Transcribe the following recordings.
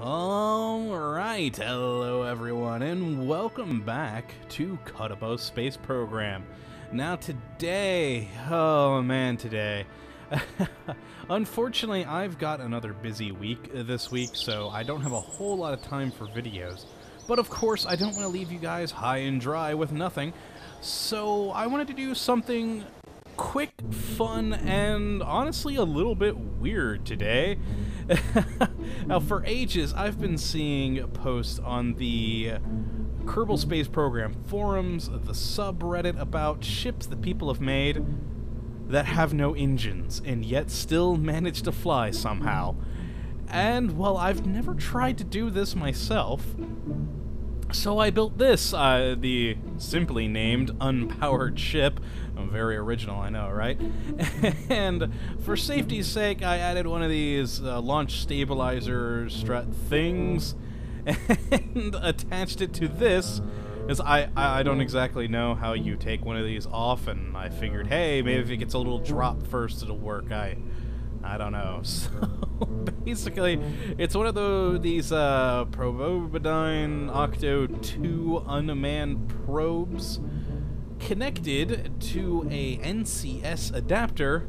Alright, hello everyone, and welcome back to Kottabos Space Program. Now today, oh man, today. Unfortunately, I've got another busy week uh, this week, so I don't have a whole lot of time for videos. But of course, I don't want to leave you guys high and dry with nothing, so I wanted to do something quick, fun, and honestly a little bit weird today. now, for ages, I've been seeing posts on the Kerbal Space Program forums, the subreddit about ships that people have made that have no engines and yet still manage to fly somehow. And, while I've never tried to do this myself, so I built this, uh, the simply named unpowered ship. very original, I know, right? and for safety's sake, I added one of these uh, launch stabilizer strut things and attached it to this. As I, I don't exactly know how you take one of these off, and I figured, hey, maybe if it gets a little drop first, it'll work. I I don't know. So basically, it's one of the, these uh, Probodobodyne Octo 2 unmanned probes connected to a NCS adapter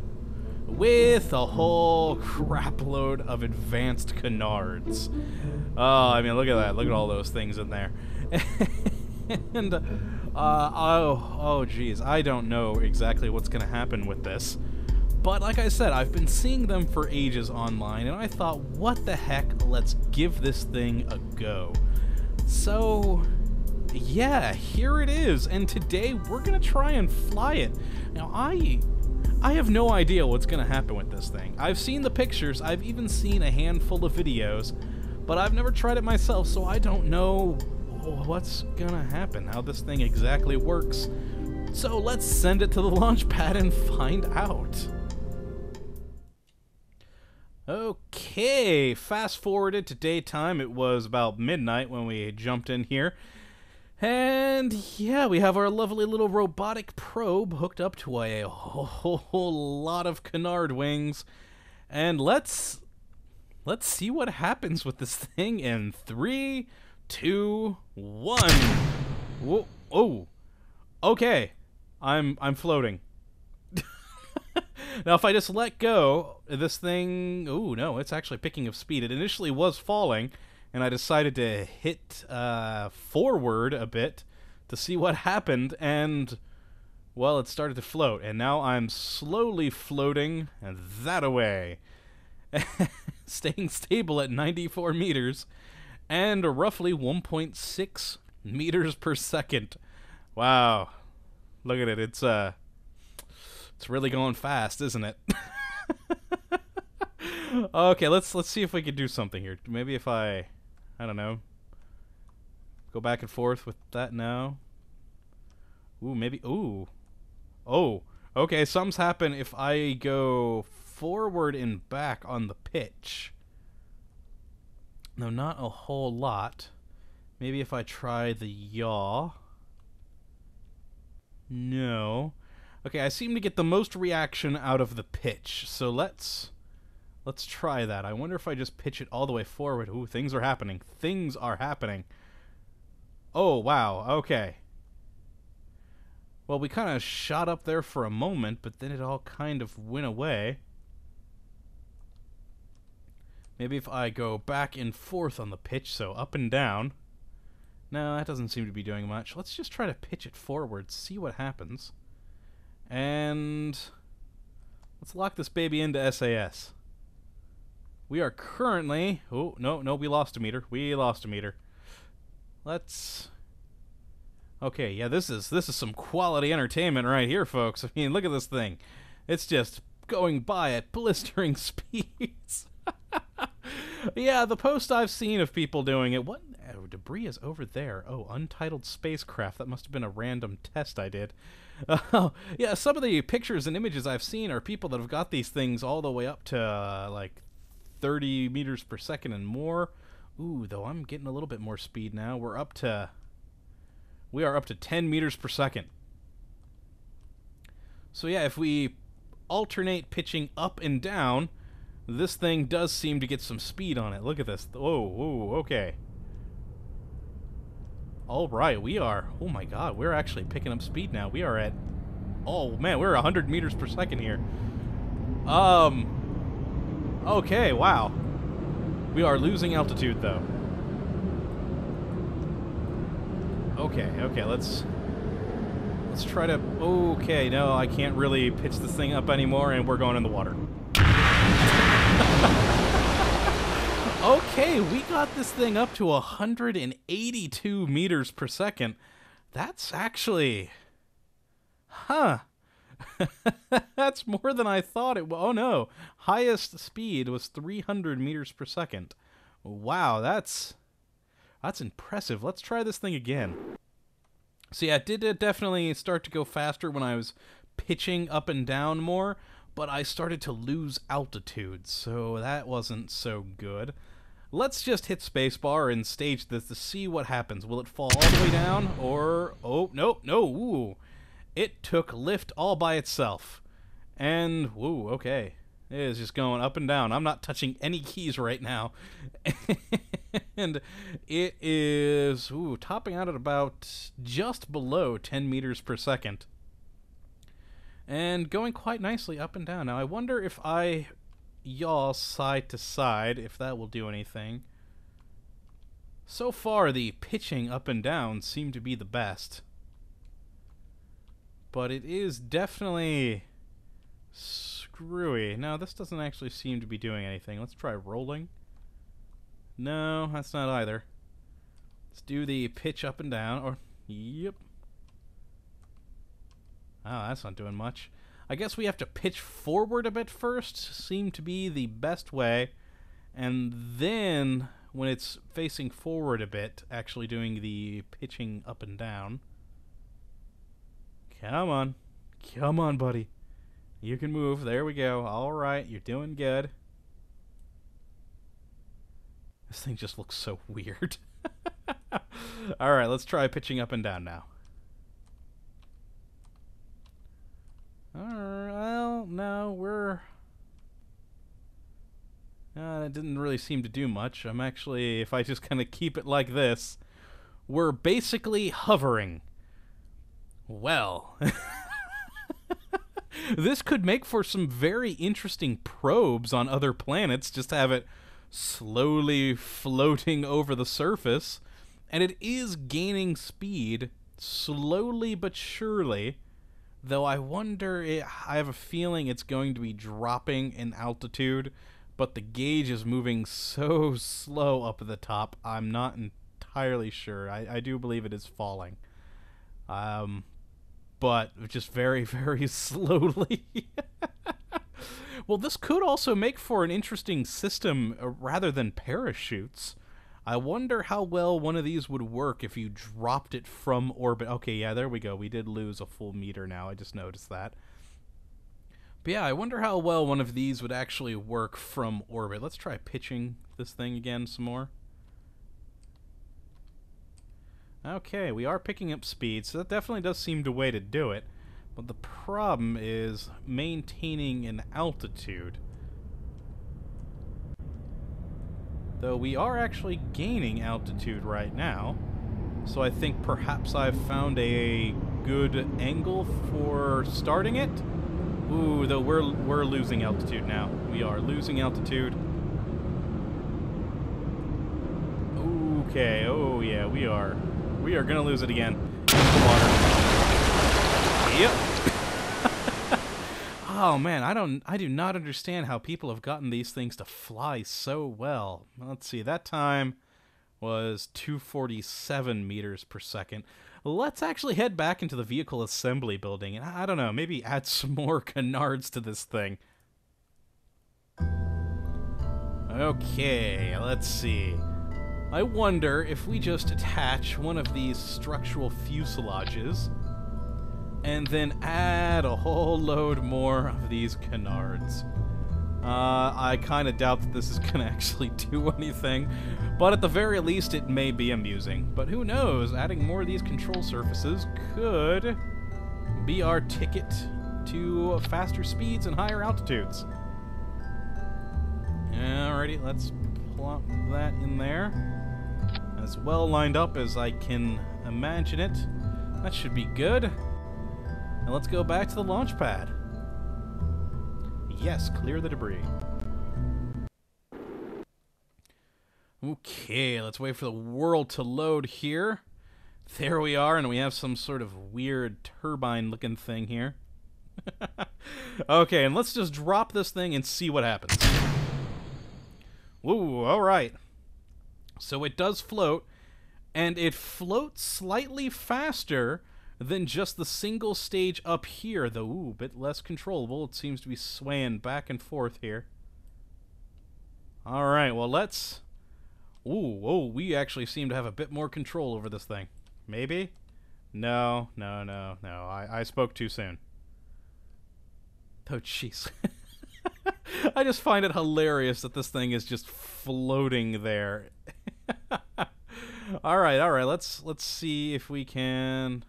with a whole crapload of advanced canards. Oh, I mean, look at that. Look at all those things in there. and, uh, oh, oh, geez. I don't know exactly what's going to happen with this. But like I said, I've been seeing them for ages online, and I thought, what the heck, let's give this thing a go. So, yeah, here it is, and today we're gonna try and fly it. Now, I... I have no idea what's gonna happen with this thing. I've seen the pictures, I've even seen a handful of videos, but I've never tried it myself, so I don't know what's gonna happen, how this thing exactly works. So let's send it to the launch pad and find out. Okay, fast forwarded to daytime. It was about midnight when we jumped in here. And yeah, we have our lovely little robotic probe hooked up to a whole lot of canard wings. And let's let's see what happens with this thing in three, two, one. Whoa, oh, okay. I'm I'm floating. Now, if I just let go, this thing... Ooh, no, it's actually picking up speed. It initially was falling, and I decided to hit uh, forward a bit to see what happened, and... Well, it started to float, and now I'm slowly floating and that away. Staying stable at 94 meters and roughly 1.6 meters per second. Wow. Look at it. It's uh it's really going fast, isn't it? okay, let's let's see if we can do something here. Maybe if I I don't know. Go back and forth with that now. Ooh, maybe ooh. Oh, okay, something's happened if I go forward and back on the pitch. No, not a whole lot. Maybe if I try the yaw. No. Okay, I seem to get the most reaction out of the pitch, so let's let's try that. I wonder if I just pitch it all the way forward. Ooh, things are happening. Things are happening. Oh, wow. Okay. Well, we kind of shot up there for a moment, but then it all kind of went away. Maybe if I go back and forth on the pitch, so up and down. No, that doesn't seem to be doing much. Let's just try to pitch it forward, see what happens. And let's lock this baby into SAS. We are currently... Oh, no, no, we lost a meter. We lost a meter. Let's... Okay, yeah, this is this is some quality entertainment right here, folks. I mean, look at this thing. It's just going by at blistering speeds. yeah, the post I've seen of people doing it. What oh, debris is over there? Oh, untitled spacecraft. That must have been a random test I did. Uh, yeah, some of the pictures and images I've seen are people that have got these things all the way up to uh, like 30 meters per second and more. Ooh, though I'm getting a little bit more speed now. We're up to we are up to 10 meters per second. So yeah, if we alternate pitching up and down, this thing does seem to get some speed on it. Look at this. Oh, okay. All right, we are. Oh my god, we're actually picking up speed now. We are at. Oh man, we're 100 meters per second here. Um. Okay, wow. We are losing altitude though. Okay, okay, let's let's try to okay, no, I can't really pitch this thing up anymore and we're going in the water. Okay, we got this thing up to 182 meters per second. That's actually huh. That's more than I thought it was. Oh no. Highest speed was 300 meters per second. Wow, that's that's impressive. Let's try this thing again. So yeah, it did definitely start to go faster when I was pitching up and down more, but I started to lose altitude, so that wasn't so good. Let's just hit spacebar and stage this to see what happens. Will it fall all the way down, or... Oh, nope, no, ooh. It took lift all by itself. And, woo, okay. It is just going up and down. I'm not touching any keys right now. and it is ooh, topping out at about just below 10 meters per second. And going quite nicely up and down. Now, I wonder if I yaw side to side, if that will do anything. So far, the pitching up and down seem to be the best. But it is definitely screwy. No, this doesn't actually seem to be doing anything. Let's try rolling. No, that's not either. Let's do the pitch up and down. Or, yep. Oh, that's not doing much. I guess we have to pitch forward a bit first. Seem to be the best way. And then, when it's facing forward a bit, actually doing the pitching up and down. Come on. Come on, buddy. You can move. There we go. All right, you're doing good. This thing just looks so weird. All right, let's try pitching up and down now. Well, no, we're... Uh, it didn't really seem to do much. I'm actually, if I just kind of keep it like this, we're basically hovering. Well... this could make for some very interesting probes on other planets, just have it slowly floating over the surface. And it is gaining speed, slowly but surely. Though I wonder, it, I have a feeling it's going to be dropping in altitude, but the gauge is moving so slow up at the top, I'm not entirely sure. I, I do believe it is falling. Um, but just very, very slowly. well, this could also make for an interesting system uh, rather than parachutes. I wonder how well one of these would work if you dropped it from orbit. Okay, yeah, there we go. We did lose a full meter now. I just noticed that. But yeah, I wonder how well one of these would actually work from orbit. Let's try pitching this thing again some more. Okay, we are picking up speed, so that definitely does seem the way to do it. But the problem is maintaining an altitude. Though we are actually gaining altitude right now. So I think perhaps I've found a good angle for starting it. Ooh, though we're we're losing altitude now. We are losing altitude. Okay, oh yeah, we are. We are gonna lose it again. Water. Yep. Oh man, I don't I do not understand how people have gotten these things to fly so well. Let's see, that time was 247 meters per second. Let's actually head back into the vehicle assembly building and I don't know, maybe add some more canards to this thing. Okay, let's see. I wonder if we just attach one of these structural fuselages and then add a whole load more of these canards. Uh, I kind of doubt that this is going to actually do anything, but at the very least it may be amusing. But who knows, adding more of these control surfaces could be our ticket to faster speeds and higher altitudes. Alrighty, let's plop that in there. As well lined up as I can imagine it. That should be good. Now let's go back to the launch pad. Yes, clear the debris. Okay, let's wait for the world to load here. There we are, and we have some sort of weird turbine-looking thing here. okay, and let's just drop this thing and see what happens. Woo, alright. So it does float, and it floats slightly faster than just the single stage up here, though, ooh, a bit less controllable. It seems to be swaying back and forth here. Alright, well, let's... Ooh, oh, we actually seem to have a bit more control over this thing. Maybe? No, no, no, no. I, I spoke too soon. Oh, jeez. I just find it hilarious that this thing is just floating there. all right, all right. Let's let's see if we can.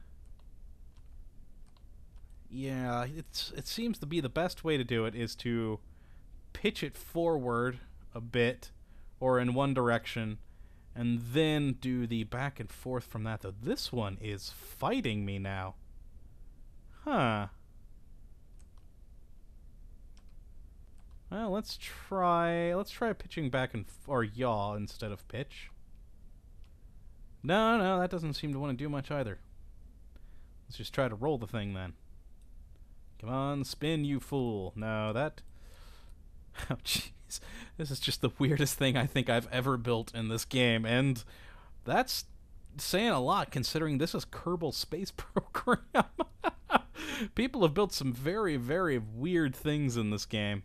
Yeah, it's it seems to be the best way to do it is to pitch it forward a bit or in one direction and then do the back and forth from that though. This one is fighting me now. Huh. Well, let's try let's try pitching back and or yaw instead of pitch. No, no, that doesn't seem to want to do much either. Let's just try to roll the thing then. Come on, spin, you fool. No, that... Oh, jeez. This is just the weirdest thing I think I've ever built in this game, and that's saying a lot considering this is Kerbal Space Program. People have built some very, very weird things in this game.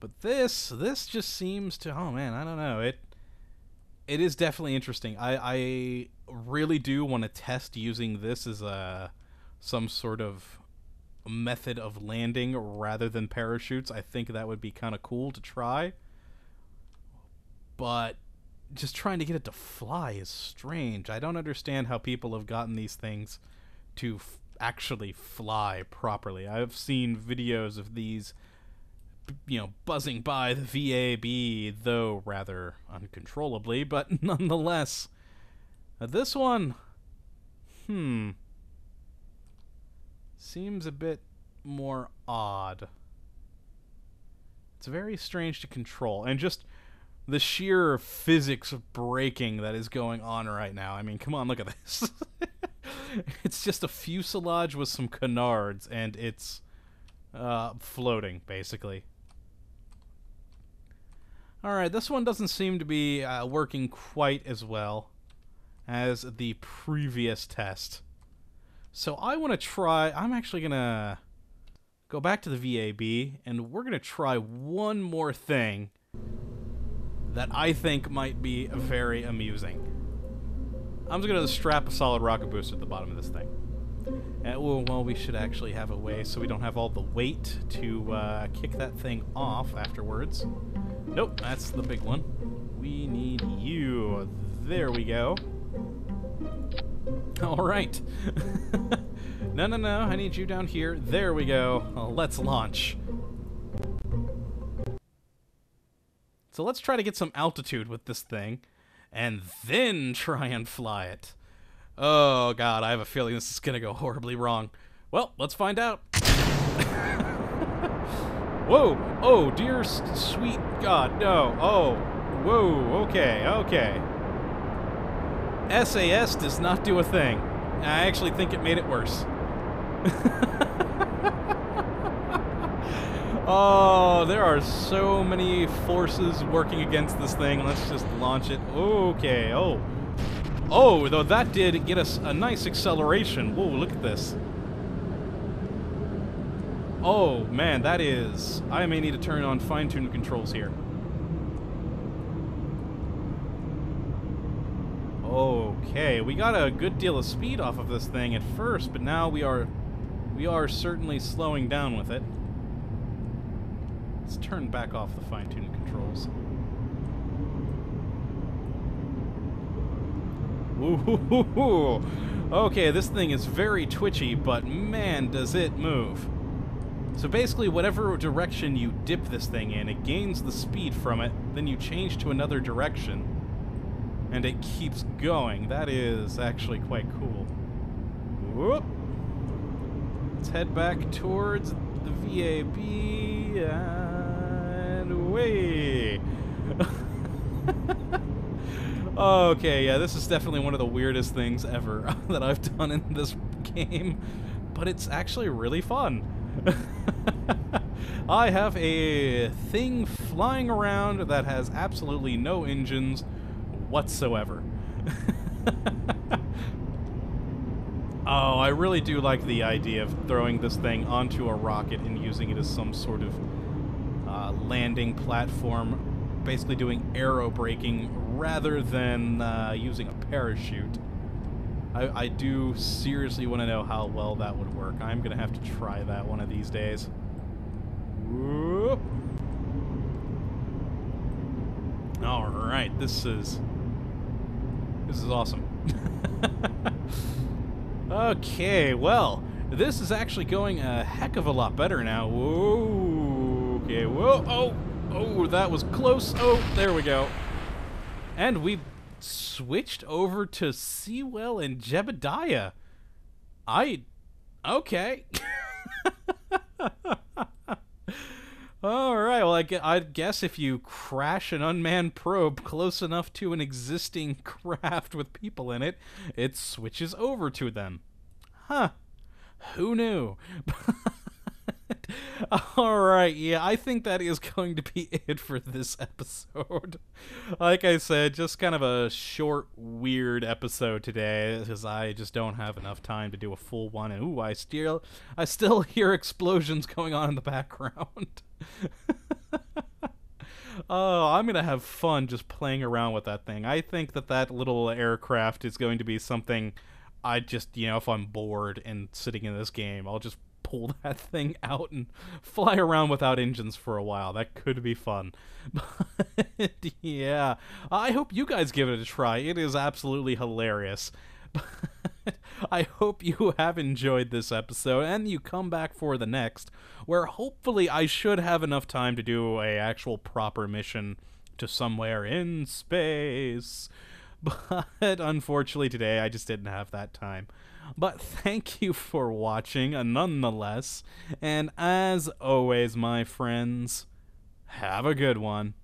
But this, this just seems to, oh man, I don't know. It it is definitely interesting. I, I really do want to test using this as a some sort of method of landing rather than parachutes. I think that would be kind of cool to try. But just trying to get it to fly is strange. I don't understand how people have gotten these things to actually fly properly. I've seen videos of these you know, buzzing by the VAB, though rather uncontrollably, but nonetheless. This one, hmm, seems a bit more odd. It's very strange to control, and just the sheer physics of braking that is going on right now. I mean, come on, look at this. it's just a fuselage with some canards, and it's uh, floating, basically. Alright, this one doesn't seem to be uh, working quite as well as the previous test. So I want to try... I'm actually going to go back to the VAB, and we're going to try one more thing that I think might be very amusing. I'm just going to strap a solid rocket booster at the bottom of this thing. And, well, well, we should actually have a way so we don't have all the weight to uh, kick that thing off afterwards. Nope, that's the big one. We need you. There we go. Alright. no, no, no, I need you down here. There we go. let's launch. So let's try to get some altitude with this thing, and then try and fly it. Oh god, I have a feeling this is gonna go horribly wrong. Well, let's find out. Whoa! Oh, dear sweet God, no. Oh, whoa, okay, okay. SAS does not do a thing. I actually think it made it worse. oh, there are so many forces working against this thing. Let's just launch it. Okay, oh. Oh, though that did get us a nice acceleration. Whoa, look at this. Oh, man, that is... I may need to turn on fine-tuned controls here. Okay, we got a good deal of speed off of this thing at first, but now we are... We are certainly slowing down with it. Let's turn back off the fine-tune controls. Ooh, okay, this thing is very twitchy, but man, does it move. So basically, whatever direction you dip this thing in, it gains the speed from it, then you change to another direction, and it keeps going. That is actually quite cool. Whoop! Let's head back towards the VAB, and away! okay, yeah, this is definitely one of the weirdest things ever that I've done in this game, but it's actually really fun. I have a thing flying around that has absolutely no engines whatsoever. oh, I really do like the idea of throwing this thing onto a rocket and using it as some sort of uh, landing platform, basically doing aero braking rather than uh, using a parachute. I, I do seriously want to know how well that would work. I'm going to have to try that one of these days. Whoop. All right, this is this is awesome. okay, well, this is actually going a heck of a lot better now. Whoa, okay, whoa, oh, oh, that was close. Oh, there we go. And we switched over to Sewell and Jebediah. I. Okay. All right. Well, I, I guess if you crash an unmanned probe close enough to an existing craft with people in it, it switches over to them. Huh. Who knew? All right, yeah, I think that is going to be it for this episode. like I said, just kind of a short, weird episode today because I just don't have enough time to do a full one. And ooh, I still, I still hear explosions going on in the background. oh, I'm gonna have fun just playing around with that thing. I think that that little aircraft is going to be something. I just, you know, if I'm bored and sitting in this game, I'll just pull that thing out and fly around without engines for a while. That could be fun. But yeah, I hope you guys give it a try. It is absolutely hilarious. But I hope you have enjoyed this episode and you come back for the next, where hopefully I should have enough time to do a actual proper mission to somewhere in space. But unfortunately today I just didn't have that time. But thank you for watching nonetheless. And as always, my friends, have a good one.